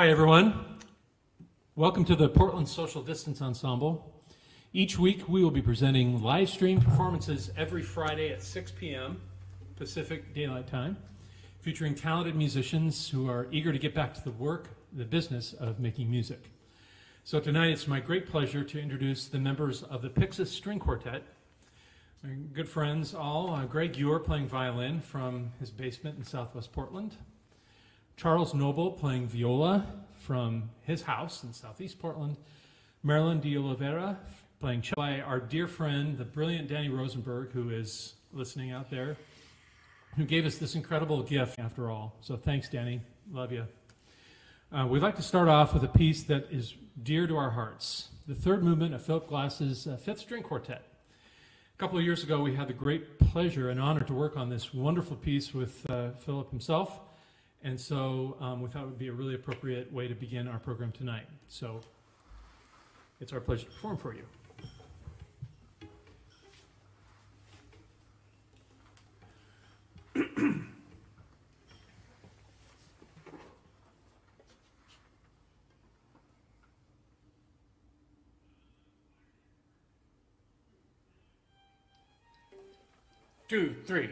Hi, everyone. Welcome to the Portland Social Distance Ensemble. Each week, we will be presenting live stream performances every Friday at 6 p.m. Pacific Daylight Time, featuring talented musicians who are eager to get back to the work, the business of making music. So tonight, it's my great pleasure to introduce the members of the Pyxis String Quartet. My good friends, all uh, Greg Ewer playing violin from his basement in Southwest Portland. Charles Noble playing viola from his house in Southeast Portland. Marilyn de Oliveira playing cello. By our dear friend, the brilliant Danny Rosenberg, who is listening out there, who gave us this incredible gift after all. So thanks, Danny. Love you. Uh, we'd like to start off with a piece that is dear to our hearts the third movement of Philip Glass's uh, Fifth String Quartet. A couple of years ago, we had the great pleasure and honor to work on this wonderful piece with uh, Philip himself. And so um, we thought it would be a really appropriate way to begin our program tonight. So it's our pleasure to perform for you. Two, three.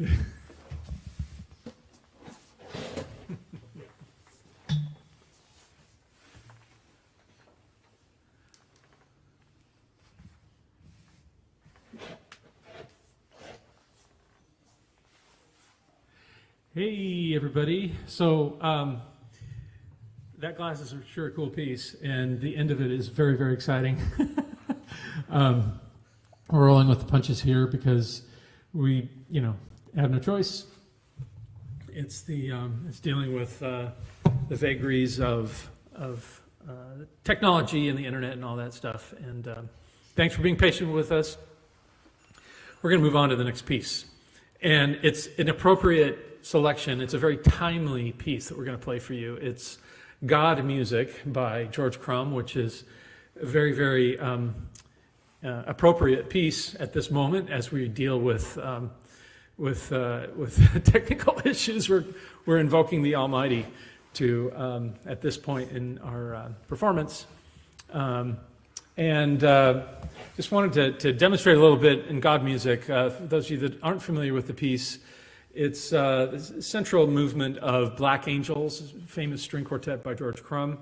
Hey, everybody. So, um, that glass is a sure a cool piece, and the end of it is very, very exciting. um, we're rolling with the punches here because we, you know, have no choice. It's the um, it's dealing with uh, the vagaries of of uh, technology and the internet and all that stuff. And um, thanks for being patient with us. We're going to move on to the next piece, and it's an appropriate selection. It's a very timely piece that we're going to play for you. It's God Music by George Crumb, which is a very, very um, uh, appropriate piece at this moment as we deal with um, with uh, with technical issues. We're we're invoking the Almighty to um, at this point in our uh, performance, um, and uh, just wanted to, to demonstrate a little bit in God music. Uh, for those of you that aren't familiar with the piece, it's uh, the central movement of Black Angels, famous string quartet by George Crumb.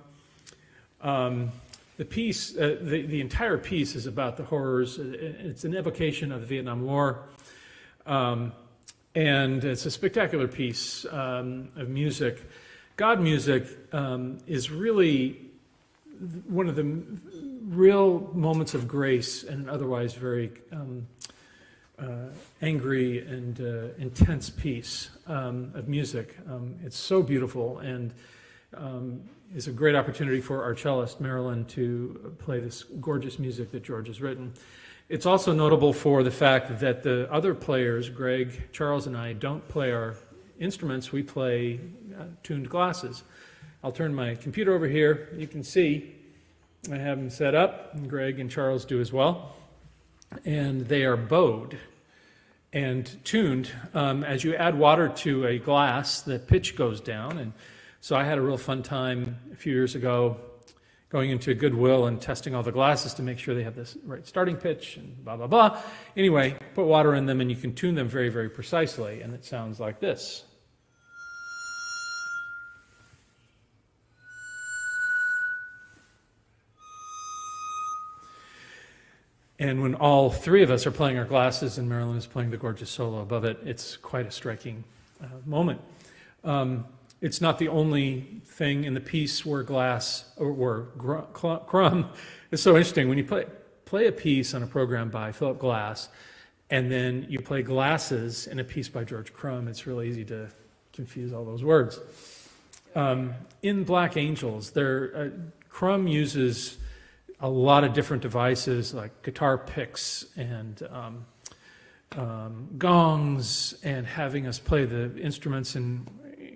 Um, the piece, uh, the, the entire piece is about the horrors. It's an evocation of the Vietnam War. Um, and it's a spectacular piece um, of music. God music um, is really one of the real moments of grace and an otherwise very um, uh, angry and uh, intense piece um, of music. Um, it's so beautiful and um, is a great opportunity for our cellist, Marilyn, to play this gorgeous music that George has written. It's also notable for the fact that the other players, Greg, Charles, and I, don't play our instruments. We play uh, tuned glasses. I'll turn my computer over here. You can see I have them set up, and Greg and Charles do as well. And they are bowed and tuned. Um, as you add water to a glass, the pitch goes down. And so I had a real fun time a few years ago going into Goodwill and testing all the glasses to make sure they have this right starting pitch and blah, blah, blah. Anyway, put water in them and you can tune them very, very precisely, and it sounds like this. And when all three of us are playing our glasses and Marilyn is playing the gorgeous solo above it, it's quite a striking uh, moment. Um, it's not the only thing in the piece where glass or crumb is so interesting. When you play, play a piece on a program by Philip Glass, and then you play glasses in a piece by George Crumb, it's really easy to confuse all those words. Um, in Black Angels, there, uh, Crumb uses a lot of different devices like guitar picks and um, um, gongs and having us play the instruments in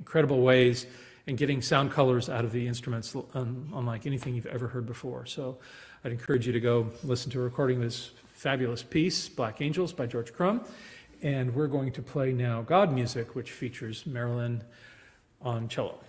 incredible ways and getting sound colors out of the instruments unlike anything you've ever heard before. So I'd encourage you to go listen to a recording of this fabulous piece, Black Angels by George Crumb. And we're going to play now God Music, which features Marilyn on cello.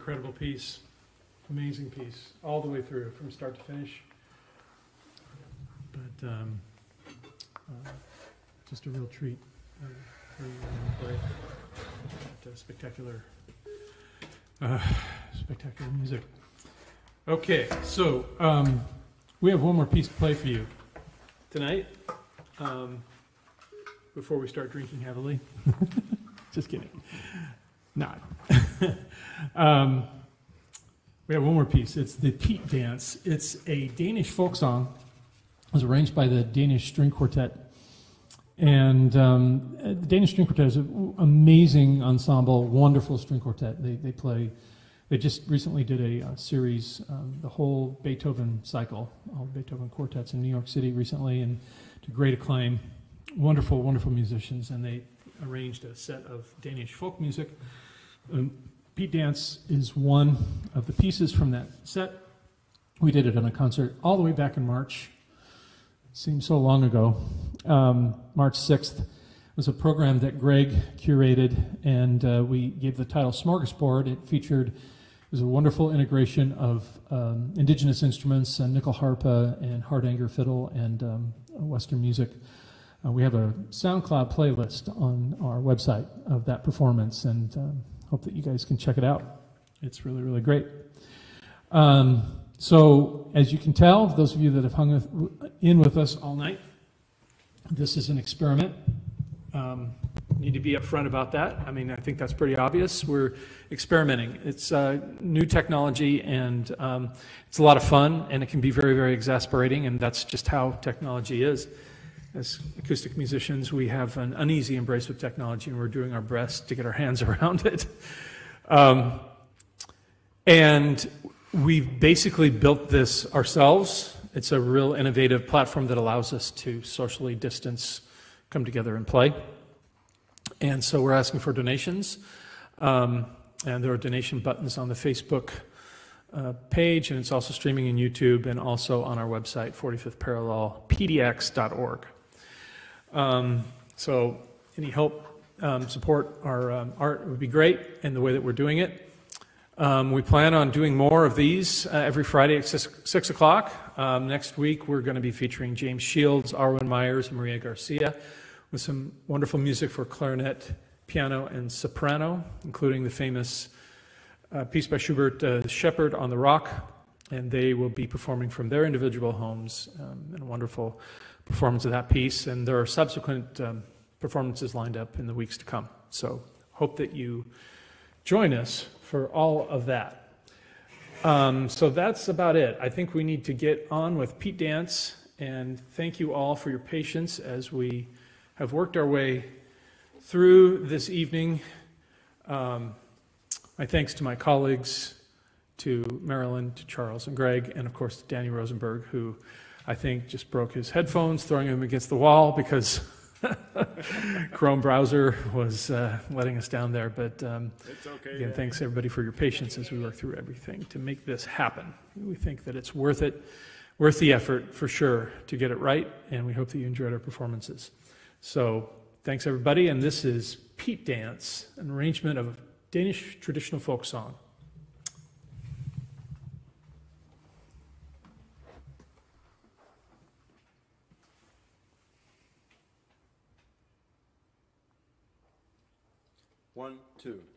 Incredible piece, amazing piece, all the way through, from start to finish. But um, uh, just a real treat uh, uh, spectacular, uh, spectacular music. Okay, so um, we have one more piece to play for you tonight. Um, before we start drinking heavily. Just kidding. Not. um, we have one more piece. It's the Peat Dance. It's a Danish folk song. It was arranged by the Danish String Quartet. And um, the Danish String Quartet is an amazing ensemble, wonderful string quartet. They, they play, they just recently did a, uh, series, um, the whole Beethoven cycle, all Beethoven quartets in New York City recently, and to great acclaim. Wonderful, wonderful musicians, and they arranged a set of Danish folk music. Um, Peat Dance is one of the pieces from that set. We did it on a concert all the way back in March. Seems so long ago. Um, March 6th was a program that Greg curated, and uh, we gave the title Smorgasbord. It featured it was a wonderful integration of um, indigenous instruments and nyckelharpa and hardanger fiddle and um, Western music. Uh, we have a SoundCloud playlist on our website of that performance, and um, hope that you guys can check it out. It's really, really great. Um, so, as you can tell, those of you that have hung with, in with us all night, this is an experiment. Um, need to be upfront about that. I mean, I think that's pretty obvious. We're experimenting. It's uh, new technology, and um, it's a lot of fun, and it can be very, very exasperating, and that's just how technology is as acoustic musicians, we have an uneasy embrace with technology, and we're doing our best to get our hands around it. Um, and we've basically built this ourselves. It's a real innovative platform that allows us to socially distance, come together, and play. And so we're asking for donations. Um, and there are donation buttons on the Facebook uh, page, and it's also streaming in YouTube and also on our website, 45th Parallel, pdx.org. Um, so any help, um, support our um, art would be great and the way that we're doing it. Um, we plan on doing more of these uh, every Friday at 6, six o'clock. Um, next week, we're going to be featuring James Shields, Arwen Myers, and Maria Garcia with some wonderful music for clarinet, piano, and soprano, including the famous uh, piece by Schubert, uh, Shepherd on the Rock. And they will be performing from their individual homes um, in a wonderful performance of that piece, and there are subsequent um, performances lined up in the weeks to come. So, hope that you join us for all of that. Um, so, that's about it. I think we need to get on with Peat Dance, and thank you all for your patience as we have worked our way through this evening. Um, my thanks to my colleagues, to Marilyn, to Charles and Greg, and of course to Danny Rosenberg, who I think, just broke his headphones, throwing them against the wall because Chrome browser was uh, letting us down there. But um, okay, again, yeah. thanks everybody for your patience as we work through everything to make this happen. We think that it's worth it, worth the effort for sure to get it right, and we hope that you enjoyed our performances. So thanks everybody, and this is Peat Dance, an arrangement of a Danish traditional folk song. One, two.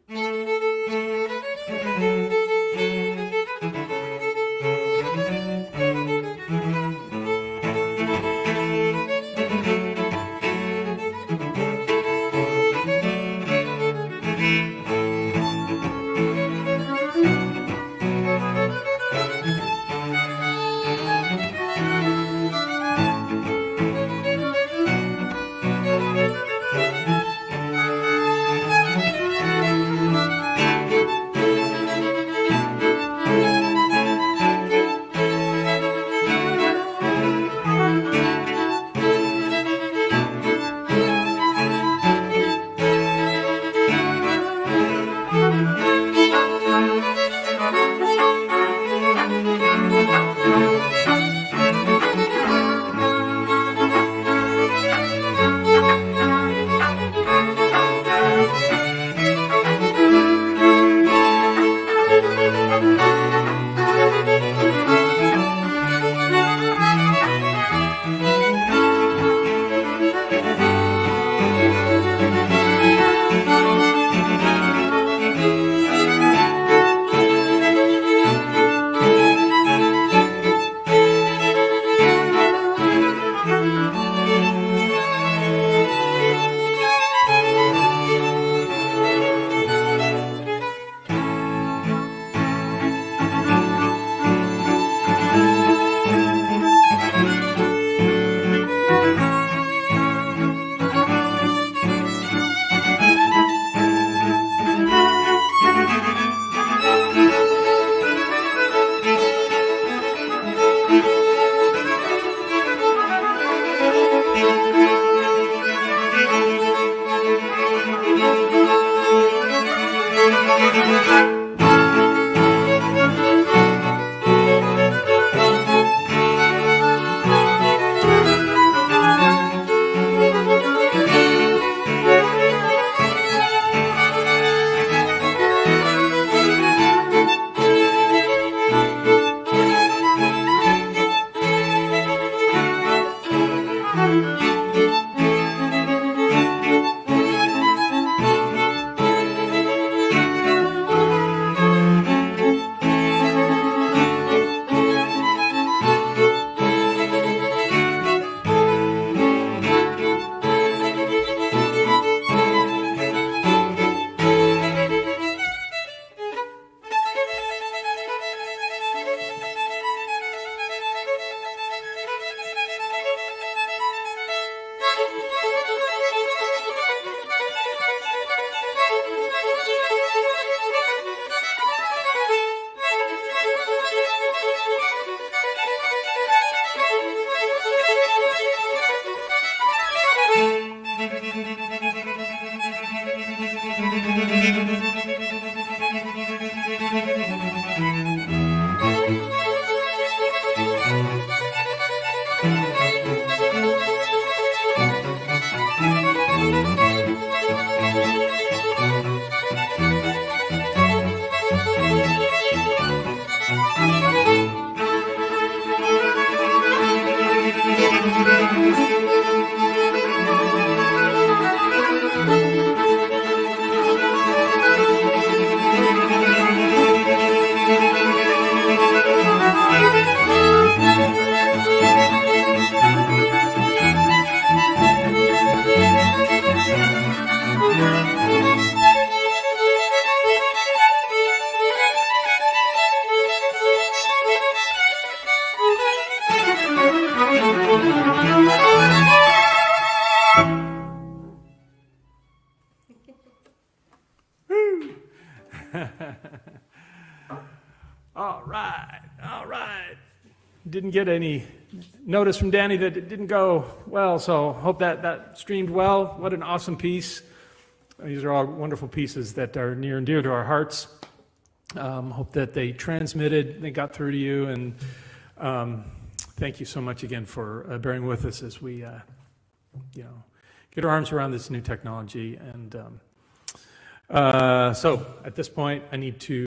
Didn't get any notice from Danny that it didn't go well, so hope that that streamed well. What an awesome piece. These are all wonderful pieces that are near and dear to our hearts. Um, hope that they transmitted, they got through to you, and um, thank you so much again for uh, bearing with us as we, uh, you know, get our arms around this new technology. And um, uh, so, at this point, I need to.